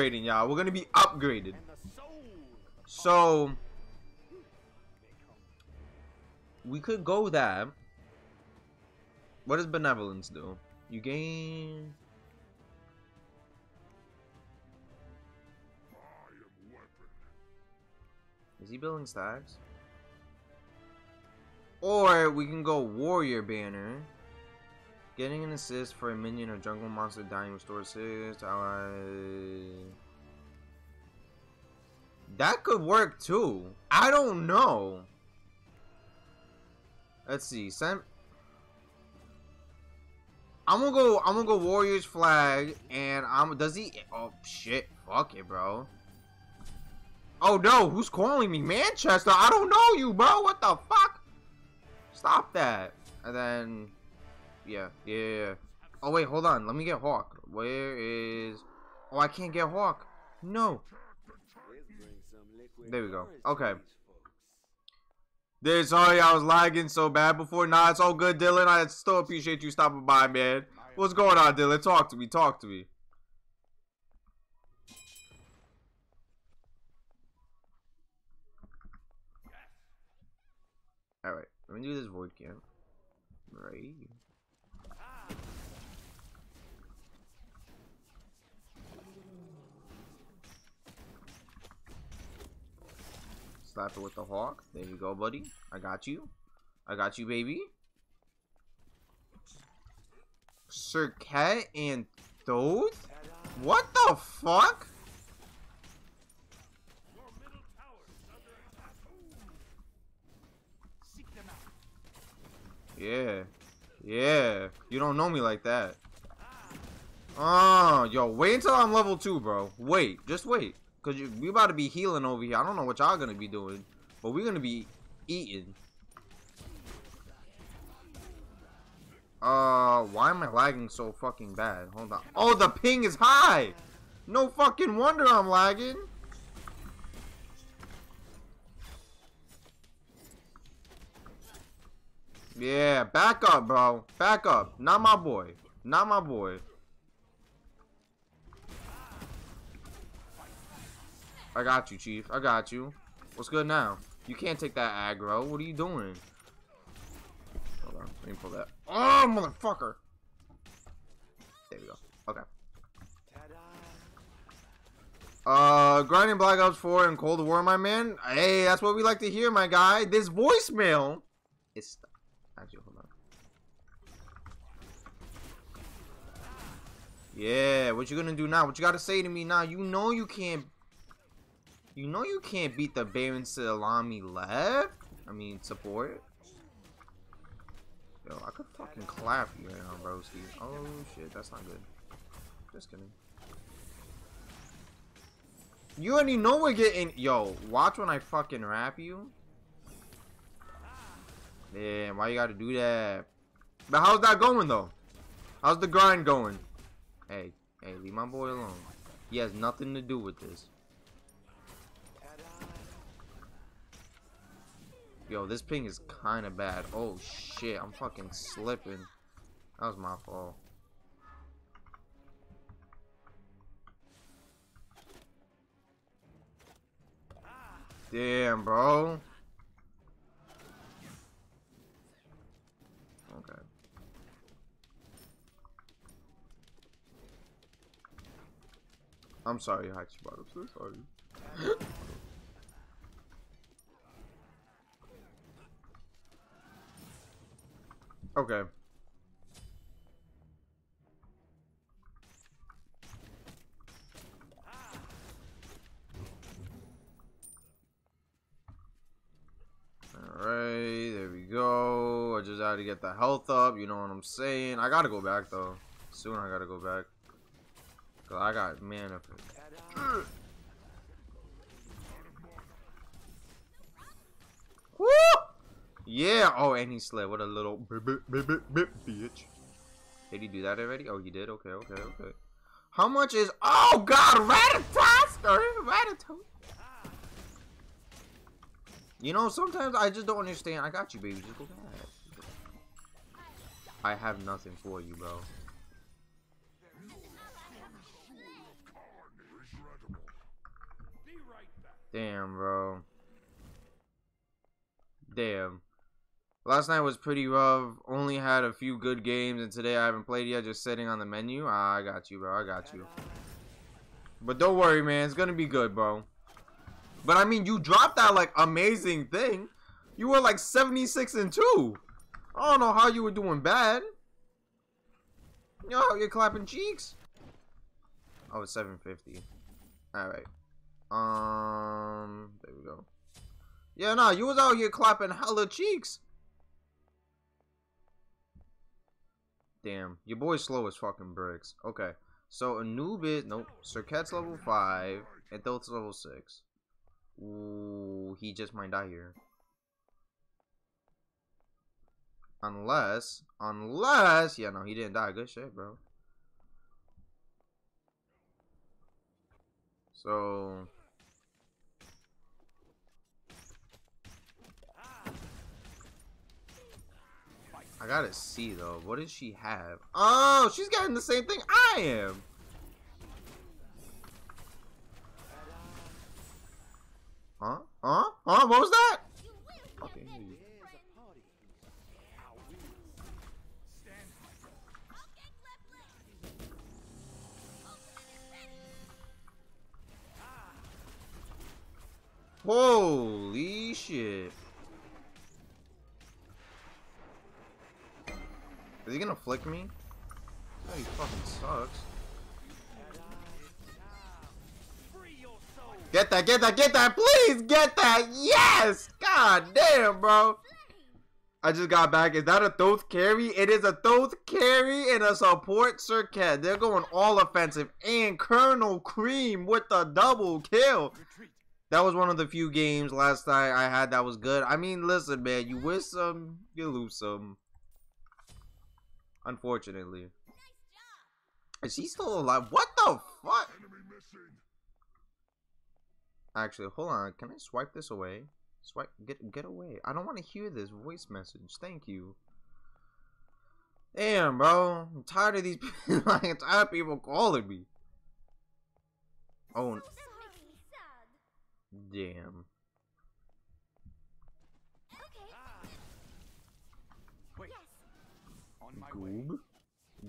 upgrading, y'all. We're gonna be upgraded. So we could go that. What does benevolence do? You gain. Is he building stacks? Or we can go warrior banner. Getting an assist for a minion or jungle monster dying restore assist. That could work too. I don't know. Let's see. Send. I'm gonna go. I'm gonna go Warriors flag, and I'm. Does he? Oh shit! Fuck it, bro. Oh no! Who's calling me, Manchester? I don't know you, bro. What the fuck? Stop that. And then, yeah, yeah. yeah. Oh wait, hold on. Let me get Hawk. Where is? Oh, I can't get Hawk. No. There we go. Okay. Dude, sorry I was lagging so bad before. Nah, it's all good, Dylan. I still appreciate you stopping by, man. What's going on, Dylan? Talk to me. Talk to me. Alright, let me do this void camp. Right. With the hawk. There you go, buddy. I got you. I got you, baby. Serqet and Thoth? What the fuck? Yeah. Yeah. You don't know me like that. Oh, yo, wait until I'm level 2, bro. Wait. Just wait. Because we about to be healing over here. I don't know what y'all to be doing. But we're to be eating. Uh, why am I lagging so fucking bad? Hold on. Oh, the ping is high! No fucking wonder I'm lagging. Yeah, back up, bro. Back up. Not my boy. Not my boy. I got you, Chief. I got you. What's good now? You can't take that aggro. What are you doing? Hold on. Let me pull that. Oh, motherfucker. There we go. Okay. Uh, grinding Black Ops 4 and Cold War, my man. Hey, that's what we like to hear, my guy. This voicemail is Actually, hold on. Yeah, what you gonna do now? What you gotta say to me now? You know you can't. You know you can't beat the Baron Salami left. I mean support. Yo, I could fucking clap you right now, broski. Oh shit, that's not good. Just kidding. You already know we're getting. Yo, watch when I fucking rap you. Yeah, why you gotta do that? But how's that going though? How's the grind going? Hey, hey, leave my boy alone. He has nothing to do with this. Yo, this ping is kind of bad. Oh shit, I'm fucking slipping. That was my fault. Damn, bro. Okay. I'm sorry, Hachibot. I'm so sorry. okay. Alright, there we go. I just had to get the health up, you know what I'm saying? I gotta go back though. Soon I gotta go back. Cause I got mana for Woo! Yeah! Oh, and he slid. What a little bitch. Did he do that already? Oh, he did? Okay, okay, okay. How much is... Oh, God! Ratatoskr! Ratatouille! You know, sometimes I just don't understand. I got you, baby. Just go back. I have nothing for you, bro. Damn, bro. Damn. Last night was pretty rough. Only had a few good games, and today I haven't played yet. Just sitting on the menu. Ah, I got you, bro. I got you. But don't worry, man. It's gonna be good, bro. But I mean, you dropped that like amazing thing. You were like 76 and 2. I don't know how you were doing bad. Yo, you're clapping cheeks. Oh, it's 750. Alright. Um, there we go. Yeah, nah, you was out here clapping hella cheeks. Damn, your boy's slow as fucking bricks. Okay, so Anubis, nope, Serqet's level 5, and Thoth's level 6. Ooh, he just might die here. Unless, unless, yeah, no, he didn't die. Good shit, bro. So, I gotta see though. What does she have? Oh, she's getting the same thing I am. Huh? Huh? Huh? What was that? Okay. Holy shit. Is he gonna flick me? Oh, he fucking sucks. Get that, get that, get that, please get that, yes! God damn, bro. I just got back. Is that a Thoth carry? It is a Thoth carry and a support Serqet. They're going all offensive. And Colonel Cream with the double kill. That was one of the few games last night I had that was good. I mean, listen, man. You win some, you lose some. Unfortunately. Is he still alive? What the fuck? Actually, hold on. Can I swipe this away? Swipe. Get get away. I don't want to hear this voice message. Thank you. Damn, bro. I'm tired of these people. like, I'm tired of people calling me. Oh. Damn. Goob?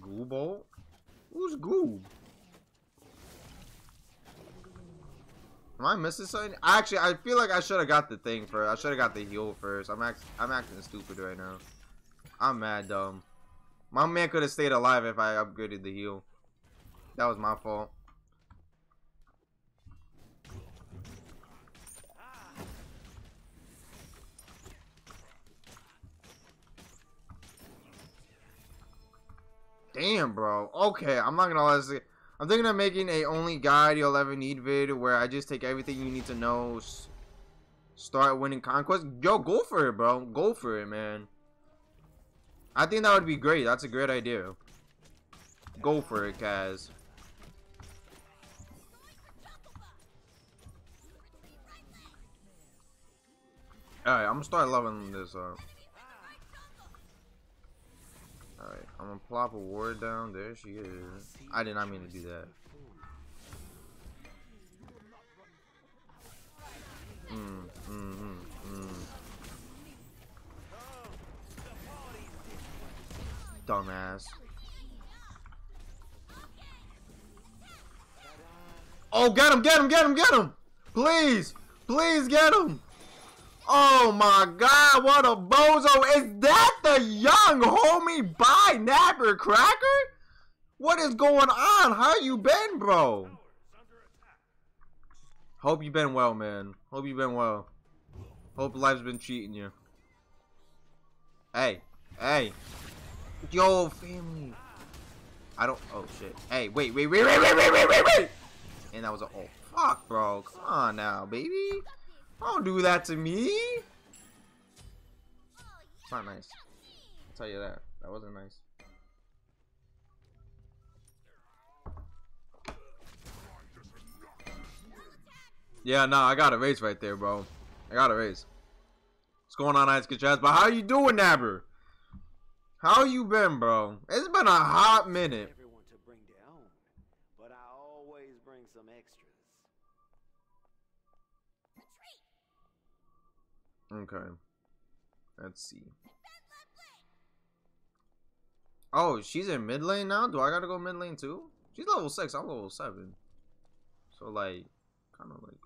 Goobo? Who's Goob? Am I missing something? Actually, I feel like I should have got the thing first. I should have got the heal first. I'm act I'm acting stupid right now. I'm mad dumb. My man could have stayed alive if I upgraded the heal. That was my fault. Damn, bro. Okay, I'm not gonna lie. I'm thinking of making a only guide you'll ever need vid where I just take everything you need to know, start winning conquest. Yo, go for it, bro. Go for it, man. I think that would be great. That's a great idea. Go for it, Kaz. Alright, I'm gonna start loving this up. I'm gonna plop a ward down. There she is. I did not mean to do that. Mm, mm, mm. Dumbass. Oh, get him, get him, get him, get him! Please! Please get him! Oh my god, what a bozo. Is that the young homie by Napper Cracker? What is going on? How you been, bro? Hope you been well, man. Hope you been well. Hope life's been cheating you. Hey, hey. Yo, family. I don't, oh shit. Hey, wait, wait, wait, wait, wait, wait, wait, wait, wait. And that was a, oh fuck, bro. Come on now, baby. Don't do that to me. It's not nice. I'll tell you that. That wasn't nice. Yeah, no, I got a raise right there, bro. I got a raise. What's going on, Ice Chaz? But how you doing, Nabber? How you been, bro? It's been a hot minute. Okay. Let's see. Oh, she's in mid lane now? Do I gotta go mid lane too? She's level 6, I'm level 7. So, like, kind of like,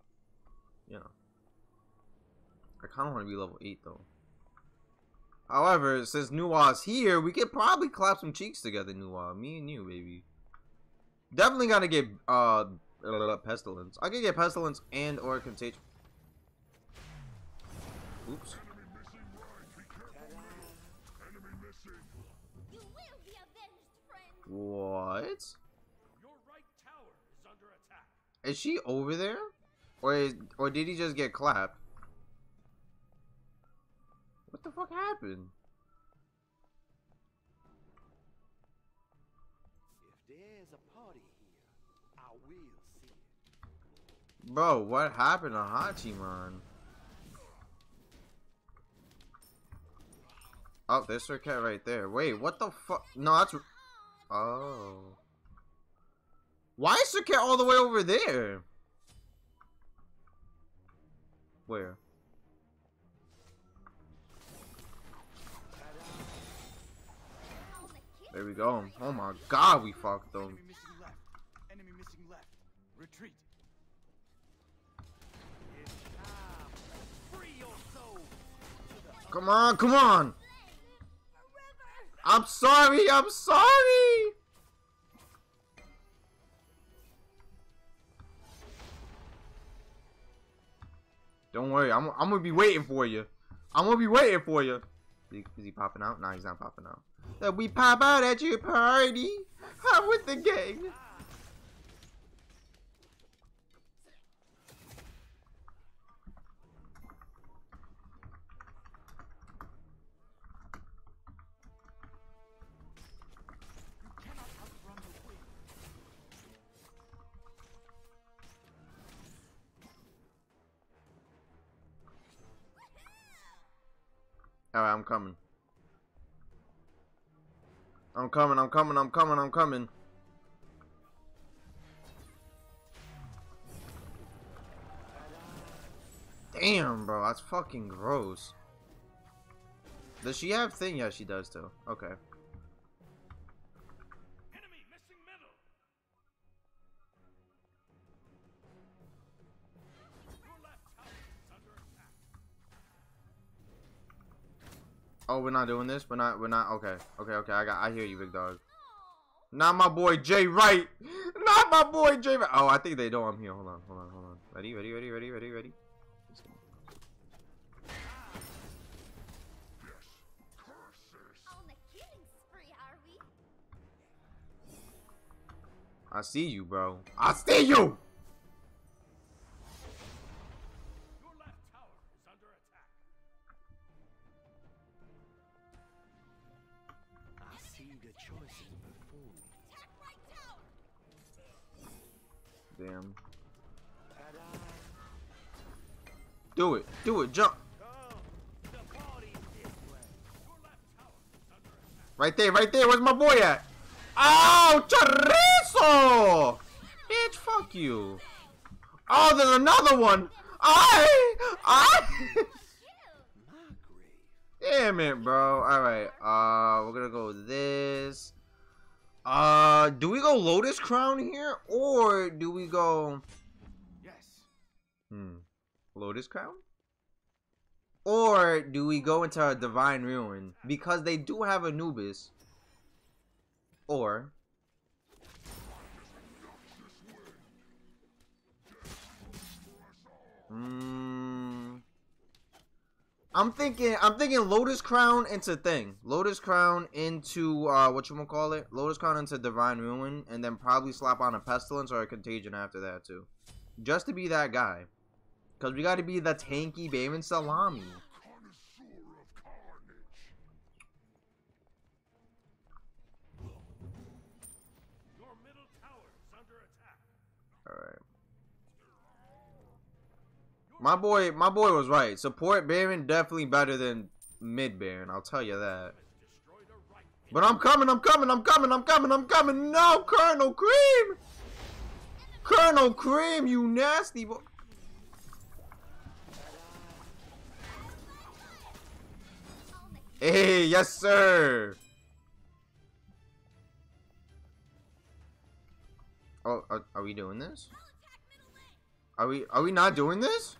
you know. I kind of want to be level 8 though. However, since Nu Wa's here, we could probably clap some cheeks together, Nuwa. Me and you, baby. Definitely gotta get, uh, Pestilence. I could get Pestilence and or Contagion. Oops. What? Is, is she over there? Or is, or did he just get clapped? What the fuck happened? If there's a party here, I will see it. Bro, what happened to Hachiman? Oh, there's her cat right there. Wait, what the fuck? No, that's... Oh. Why is her cat all the way over there? Where? There we go. Oh my god, we fucked them. Enemy missing left. Enemy missing left. Retreat. It's time. Free your soul. Come on, come on! I'm sorry, I'm sorry! Don't worry, I'm, I'm gonna be waiting for you. I'm gonna be waiting for you. Is he, is he popping out? No, he's not popping out. That we pop out at your party. I'm with the gang. Alright, I'm coming. I'm coming, I'm coming, I'm coming, I'm coming. Damn, bro, that's fucking gross. Does she have thing? Yeah, she does too. Okay. Oh, we're not doing this. We're not. We're not. Okay. Okay. Okay. I got. I hear you, big dog. Not my boy Jay Wright. Not my boy Jay. Wright. Oh, I think they know I'm here. Hold on. Hold on. Hold on. Ready? Ready? Ready? Ready? Ready? Ready? I see you, bro. I see you. Right there. Right there. Where's my boy at? Oh, chorizo! Bitch, fuck you. Oh, there's another one. I. I. Kill! My grave. Damn it, bro. All right. Uh, we're gonna go this. Uh, do we go Lotus Crown here, or do we go Yes. hmm Lotus Crown, or do we go into a Divine Ruin because they do have Anubis, or Hmm. I'm thinking I'm thinking Lotus Crown into thing. Lotus Crown into uh what you call it? Lotus Crown into Divine Ruin and then probably slap on a pestilence or a contagion after that too. Just to be that guy. Cause we gotta be the tanky Bayman Salami. Alright. My boy my boy was right. Support Baron definitely better than mid Baron, I'll tell you that. But I'm coming, I'm coming, I'm coming, I'm coming, I'm coming. No, Colonel Cream! Colonel Cream, you nasty boy. Hey, yes, sir. Oh, are, are we doing this? Are we are we not doing this?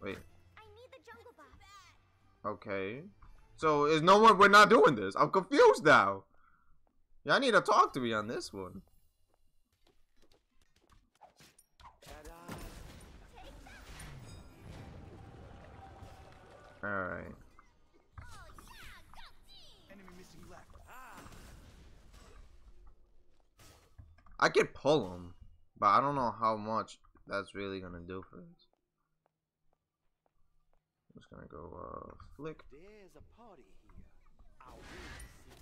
Wait. Okay. So is no one? We're not doing this. I'm confused now. Y'all need to talk to me on this one. All right. Enemy missing left. Ah. I could pull him, but I don't know how much that's really gonna do for us. I'm just gonna go uh flick. There's a party here. I will see.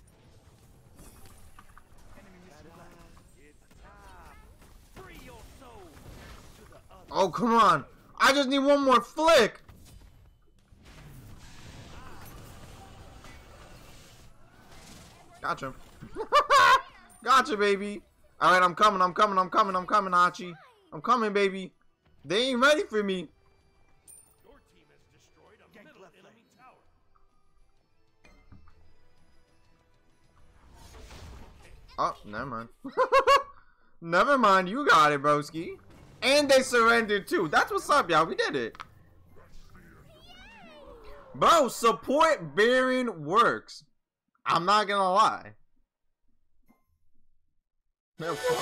Enemy missing left. It's time. Free your soul to the other. Oh come on! I just need one more flick. Gotcha. gotcha, baby. All right, I'm coming. I'm coming. I'm coming. I'm coming, Hachi. I'm coming, baby. They ain't ready for me. Oh, never mind. never mind. You got it, broski. And they surrendered too. That's what's up, y'all. We did it. Bro, support Baron works. I'm not gonna lie. Fuck.